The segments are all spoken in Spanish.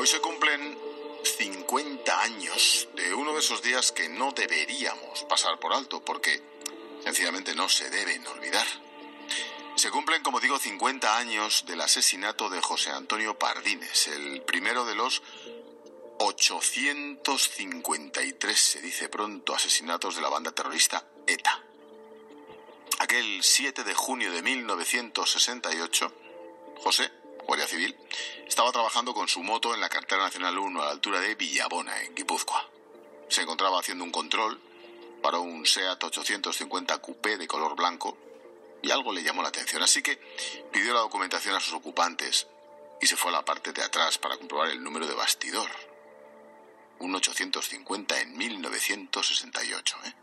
Hoy se cumplen 50 años de uno de esos días que no deberíamos pasar por alto porque sencillamente no se deben olvidar. Se cumplen, como digo, 50 años del asesinato de José Antonio Pardines, el primero de los 853, se dice pronto, asesinatos de la banda terrorista ETA. Aquel 7 de junio de 1968, José, Guardia Civil, estaba trabajando con su moto en la carretera nacional 1 a la altura de Villabona, en Guipúzcoa. Se encontraba haciendo un control para un SEAT 850 Coupé de color blanco y algo le llamó la atención, así que pidió la documentación a sus ocupantes y se fue a la parte de atrás para comprobar el número de bastidor. Un 850 en 1968. ¿eh?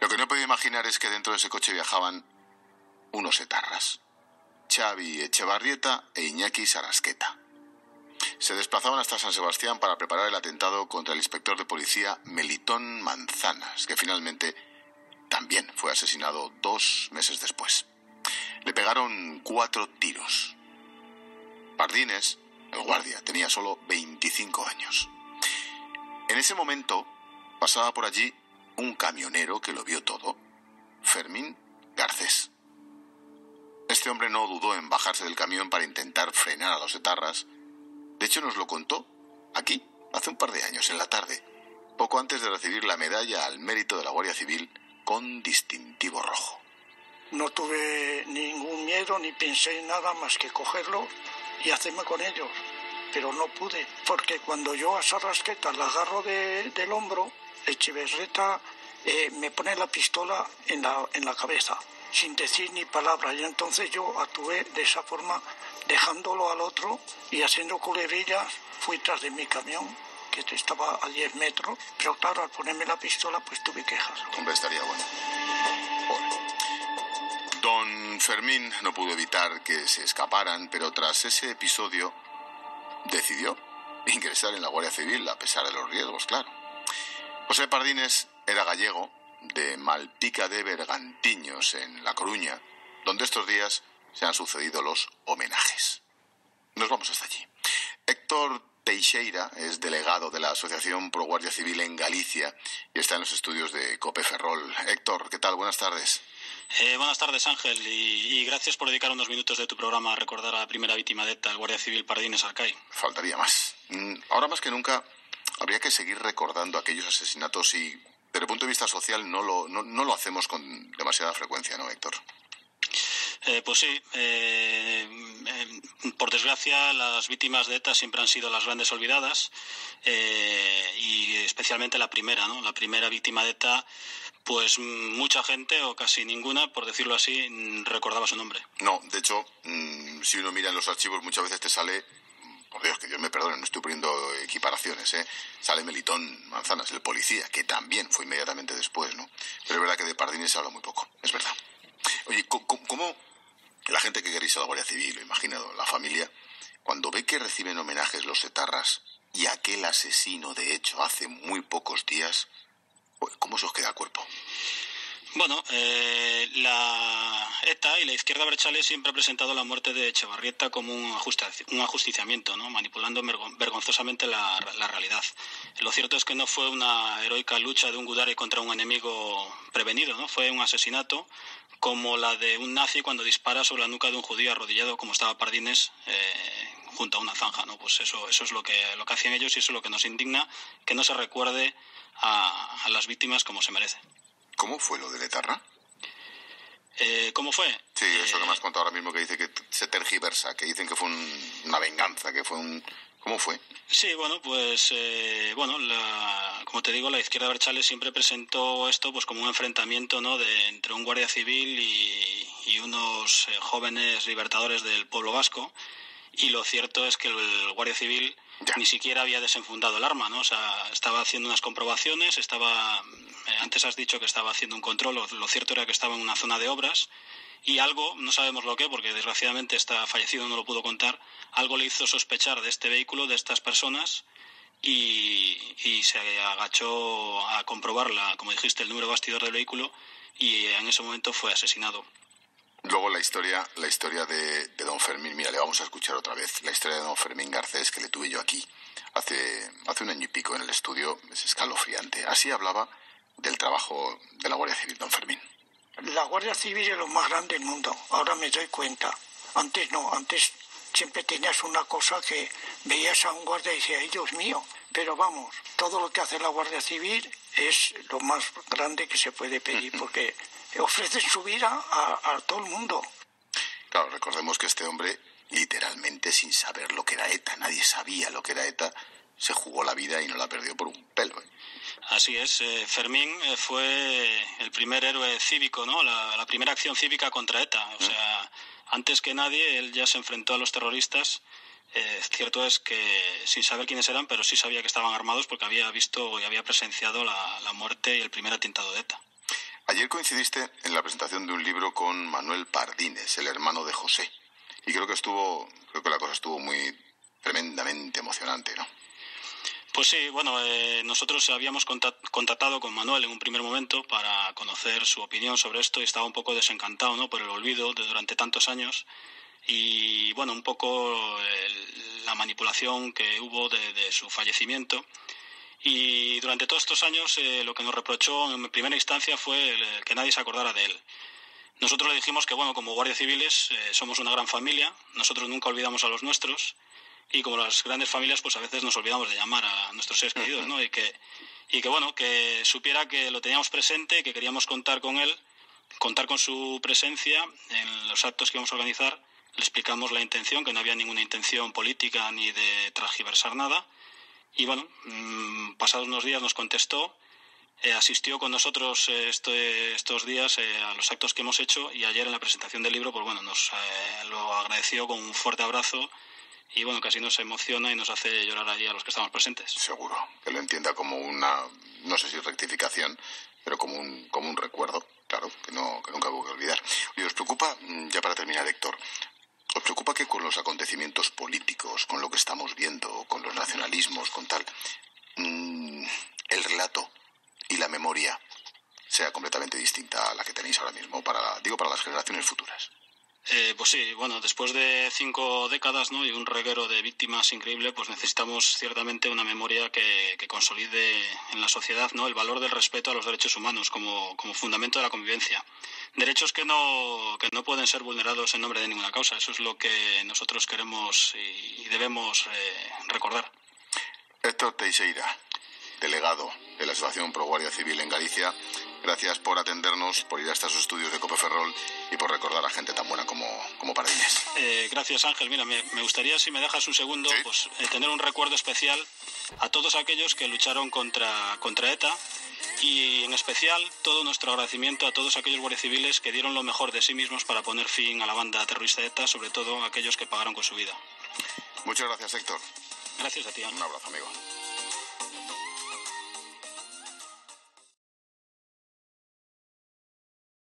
Lo que no podía imaginar es que dentro de ese coche viajaban unos etarras. Xavi Echevarrieta e Iñaki Sarasqueta. Se desplazaban hasta San Sebastián para preparar el atentado contra el inspector de policía Melitón Manzanas, que finalmente también fue asesinado dos meses después. Le pegaron cuatro tiros. Pardines, el guardia, tenía solo 25 años. En ese momento pasaba por allí un camionero que lo vio todo, Fermín Garcés. Este hombre no dudó en bajarse del camión para intentar frenar a los etarras. De hecho, nos lo contó aquí, hace un par de años, en la tarde, poco antes de recibir la medalla al mérito de la Guardia Civil con distintivo rojo. No tuve ningún miedo ni pensé en nada más que cogerlo y hacerme con ellos. Pero no pude, porque cuando yo a Sarrasqueta la agarro del hombro, Echeverreta eh, me pone la pistola en la, en la cabeza sin decir ni palabra. Y entonces yo actué de esa forma, dejándolo al otro y haciendo culebrillas, fui tras de mi camión, que estaba a 10 metros, pero claro, al ponerme la pistola, pues tuve quejas. Hombre, estaría bueno. Don Fermín no pudo evitar que se escaparan, pero tras ese episodio decidió ingresar en la Guardia Civil, a pesar de los riesgos, claro. José Pardines era gallego de Malpica de Bergantiños, en La Coruña, donde estos días se han sucedido los homenajes. Nos vamos hasta allí. Héctor Teixeira es delegado de la Asociación Pro Guardia Civil en Galicia y está en los estudios de Cope Ferrol. Héctor, ¿qué tal? Buenas tardes. Eh, buenas tardes, Ángel, y, gracias por dedicar unos minutos de tu programa a recordar a la primera víctima de ETA, el Guardia Civil Pardines Arcay. Faltaría más. Mm, ahora más que nunca habría que seguir recordando aquellos asesinatos y desde el punto de vista social no lo, no, no lo hacemos con demasiada frecuencia, ¿no, Héctor? Eh, pues sí, eh, eh, por desgracia las víctimas de ETA siempre han sido las grandes olvidadas y especialmente la primera, ¿no? La primera víctima de ETA, pues mucha gente o casi ninguna, por decirlo así, recordaba su nombre. No, de hecho, mm, si uno mira en los archivos muchas veces te sale por Dios, que Dios me perdone, no estoy poniendo equiparaciones, ¿eh? Sale Melitón Manzanas, el policía, que también fue inmediatamente después, ¿no? Pero es verdad que de Pardines se habla muy poco, es verdad. Oye, ¿cómo, la gente que queréis a la Guardia Civil, lo imaginado, la familia, cuando ve que reciben homenajes los etarras y aquel asesino, de hecho, hace muy pocos días, ¿cómo se os queda el cuerpo? Bueno, eh, la ETA y la izquierda brechale siempre ha presentado la muerte de Echevarrieta como un, un ajusticiamiento, ¿no? manipulando vergonzosamente la, realidad. Lo cierto es que no fue una heroica lucha de un Gudari contra un enemigo prevenido, ¿no? fue un asesinato como la de un nazi cuando dispara sobre la nuca de un judío arrodillado como estaba Pardines eh, junto a una zanja. ¿no? Pues eso, eso es lo que, lo que hacían ellos y eso es lo que nos indigna, que no se recuerde a, a las víctimas como se merece. ¿Cómo fue lo de Letarra? Eh, ¿Cómo fue? Sí, eso que me has eh, contado ahora mismo que dice que se tergiversa, que dicen que fue una venganza, que fue un... ¿Cómo fue? Sí, bueno, pues, eh, bueno, como te digo, la izquierda Berchales siempre presentó esto pues como un enfrentamiento, ¿no?, de, entre un guardia civil y, y unos jóvenes libertadores del pueblo vasco. Y lo cierto es que el guardia civil ni siquiera había desenfundado el arma, ¿no? O sea, estaba haciendo unas comprobaciones, estaba, eh, antes has dicho que estaba haciendo un control, lo, cierto era que estaba en una zona de obras y algo, no sabemos lo que, porque desgraciadamente está fallecido, no lo pudo contar, algo le hizo sospechar de este vehículo, de estas personas, y, y se agachó a comprobarla, como dijiste, el número bastidor del vehículo, y en ese momento fue asesinado. Luego la historia, la historia de, don Fermín, mira, le vamos a escuchar otra vez. La historia de don Fermín Garcés, que le tuve yo aquí hace, hace un año y pico en el estudio, es escalofriante. Así hablaba del trabajo de la Guardia Civil, don Fermín. La Guardia Civil es lo más grande del mundo, ahora me doy cuenta. Antes no, antes siempre tenías una cosa que veías a un guardia y decías, ¡ay, Dios mío! Pero vamos, todo lo que hace la Guardia Civil es lo más grande que se puede pedir, porque ofrecen su vida a, todo el mundo. Claro, recordemos que este hombre, literalmente sin saber lo que era ETA, nadie sabía lo que era ETA, se jugó la vida y no la perdió por un pelo. ¿eh? Así es, eh, Fermín eh, fue el primer héroe cívico, ¿no? La, primera acción cívica contra ETA. O sea, antes que nadie, él ya se enfrentó a los terroristas. cierto es que sin saber quiénes eran, pero sí sabía que estaban armados porque había visto y había presenciado la, la muerte y el primer atentado de ETA. Ayer coincidiste en la presentación de un libro con Manuel Pardines, el hermano de José. Y creo que estuvo, creo que la cosa estuvo muy tremendamente emocionante, ¿no? Pues sí, bueno, eh, nosotros habíamos contactado con Manuel en un primer momento para conocer su opinión sobre esto y estaba un poco desencantado ¿no? por el olvido de durante tantos años y bueno, un poco la manipulación que hubo de, su fallecimiento. Y durante todos estos años eh, lo que nos reprochó en primera instancia fue que nadie se acordara de él. Nosotros le dijimos que, bueno, como guardias civiles eh, somos una gran familia, nosotros nunca olvidamos a los nuestros y como las grandes familias pues a veces nos olvidamos de llamar a nuestros seres queridos, ¿no? Y que, y que bueno, que supiera que lo teníamos presente, que queríamos contar con él, contar con su presencia en los actos que íbamos a organizar, le explicamos la intención, que no había ninguna intención política ni de transgiversar nada, y bueno, mm, pasados unos días nos contestó, eh, asistió con nosotros eh, este, estos días eh, a los actos que hemos hecho y ayer en la presentación del libro, pues bueno, nos lo agradeció con un fuerte abrazo y bueno, casi nos emociona y nos hace llorar allí a los que estamos presentes. Seguro, que lo entienda como una, no sé si rectificación, pero como un, como un recuerdo, claro, que, no, que nunca voy a olvidar. ¿Y os preocupa, mm, ya para terminar, Héctor, os preocupa que con los acontecimientos políticos, con lo que estamos viendo, con los nacionalismos, con tal, mm, el relato y la memoria sea completamente distinta a la que tenéis ahora mismo, para, digo, para las generaciones futuras? Eh, pues sí, bueno, después de cinco décadas ¿no? y un reguero de víctimas increíble, pues necesitamos ciertamente una memoria que, consolide en la sociedad ¿no? el valor del respeto a los derechos humanos como, fundamento de la convivencia. Derechos que no, que no pueden ser vulnerados en nombre de ninguna causa. Eso es lo que nosotros queremos y debemos eh, recordar. Héctor Teixeira, delegado de la Asociación Pro Guardia Civil en Galicia, Gracias por atendernos, por ir a estos estudios de Copeferrol y por recordar a gente tan buena como, como Pardines. Eh, gracias, Ángel. Mira, me, gustaría, si me dejas un segundo, pues eh, tener un recuerdo especial a todos aquellos que lucharon contra, contra ETA y en especial todo nuestro agradecimiento a todos aquellos guardias civiles que dieron lo mejor de sí mismos para poner fin a la banda terrorista ETA, sobre todo aquellos que pagaron con su vida. Muchas gracias, Héctor. Gracias a ti. Un abrazo, amigo.